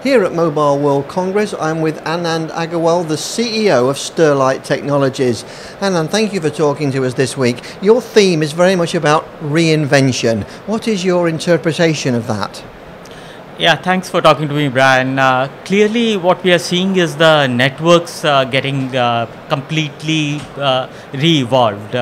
Here at Mobile World Congress, I'm with Anand Agarwal, the CEO of Sterlite Technologies. Anand, thank you for talking to us this week. Your theme is very much about reinvention. What is your interpretation of that? Yeah, thanks for talking to me, Brian. Uh, clearly, what we are seeing is the networks uh, getting uh, completely uh, re evolved.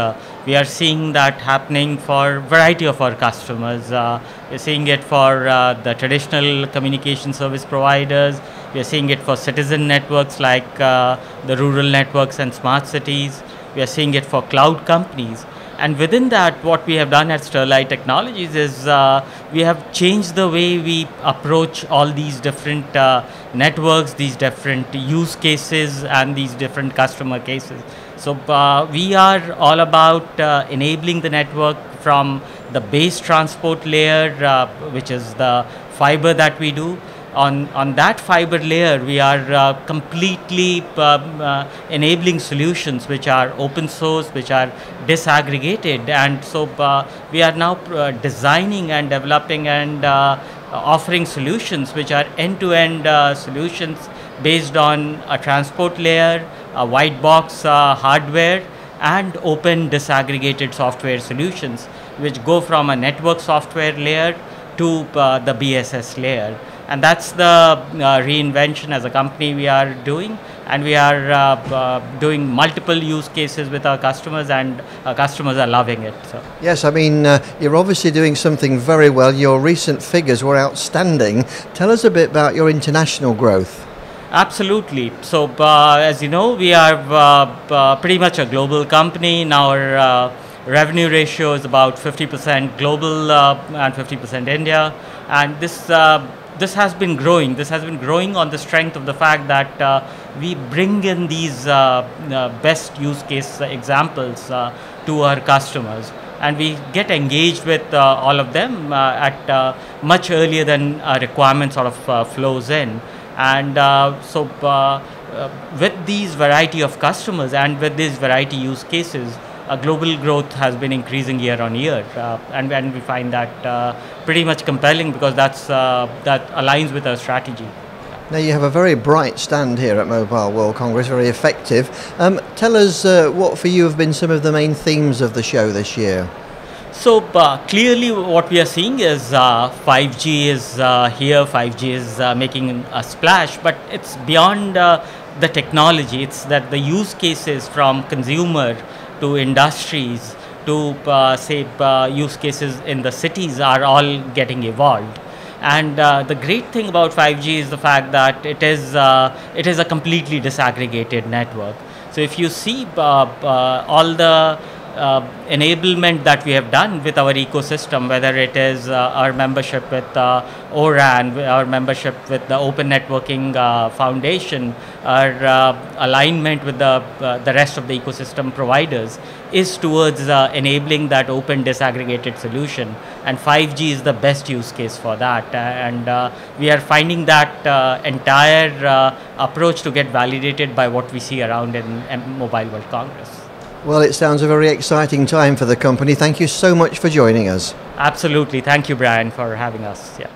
Uh, we are seeing that happening for variety of our customers. Uh, we're seeing it for the traditional communication service providers. We are seeing it for citizen networks like the rural networks and smart cities. We are seeing it for cloud companies. And within that, what we have done at Sterlite Technologies is uh, we have changed the way we approach all these different uh, networks, these different use cases, and these different customer cases. So uh, we are all about uh, enabling the network from the base transport layer, uh, which is the fiber that we do, on, on that fiber layer, we are uh, completely um, uh, enabling solutions which are open source, which are disaggregated. And so uh, we are now uh, designing and developing and uh, offering solutions which are end to end solutions based on a transport layer, a white box hardware, and open disaggregated software solutions which go from a network software layer to the BSS layer and that's the uh, reinvention as a company we are doing. And we are uh, uh, doing multiple use cases with our customers and our customers are loving it so. Yes i mean uh, you're obviously doing something very well. Your recent figures were outstanding. Tell us a bit about your international growth. Absolutely. So uh, as you know we are uh, pretty much a global company. Now our revenue ratio is about 50% global and 50% india. And this this has been growing. This has been growing on the strength of the fact that uh, we bring in these uh, uh best use case examples uh, to our customers. And we get engaged with uh, all of them at much earlier than a requirement sort of flows in. And so, with these variety of customers and with these variety use cases, uh, global growth has been increasing year on year, uh, and, and we find that uh, pretty much compelling because that's uh, that aligns with our strategy. Now you have a very bright stand here at Mobile World Congress, very effective. Um, tell us uh, what for you have been some of the main themes of the show this year. So uh, clearly, what we are seeing is 5G is here. 5G is making a splash, but it's beyond the technology. It's that the use cases from consumer to industries to uh, say uh, use cases in the cities are all getting evolved. And uh, the great thing about 5G is the fact that it is uh, it is a completely disaggregated network. So if you see uh, uh, all the uh, enablement that we have done with our ecosystem, whether it is uh, our membership with uh, ORAN, our membership with the Open Networking uh, Foundation, our uh, alignment with the, uh, the rest of the ecosystem providers, is towards enabling that open disaggregated solution. And 5G is the best use case for that. and we are finding that entire approach to get validated by what we see around in, in Mobile World Congress. Well, it sounds a very exciting time for the company. Thank you so much for joining us. Absolutely. Thank you, Brian, for having us. Yeah.